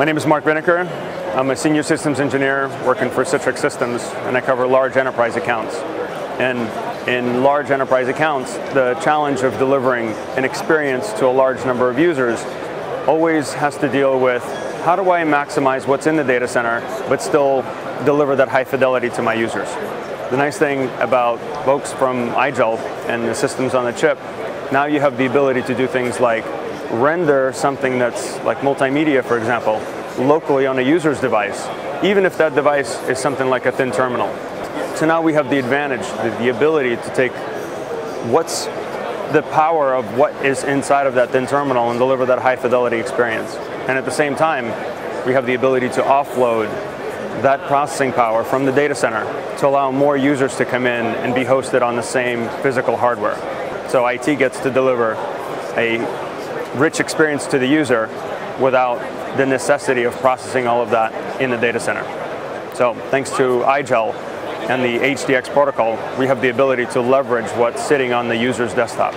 My name is Mark Vinokur. I'm a senior systems engineer working for Citrix Systems, and I cover large enterprise accounts. And in large enterprise accounts, the challenge of delivering an experience to a large number of users always has to deal with how do I maximize what's in the data center, but still deliver that high fidelity to my users. The nice thing about folks from IGEL and the systems on the chip, now you have the ability to do things like render something that's like multimedia, for example, locally on a user's device, even if that device is something like a thin terminal. So now we have the advantage, the, the ability to take what's the power of what is inside of that thin terminal and deliver that high fidelity experience. And at the same time, we have the ability to offload that processing power from the data center to allow more users to come in and be hosted on the same physical hardware. So IT gets to deliver a rich experience to the user without the necessity of processing all of that in the data center. So thanks to IGEL and the HDX protocol, we have the ability to leverage what's sitting on the user's desktop.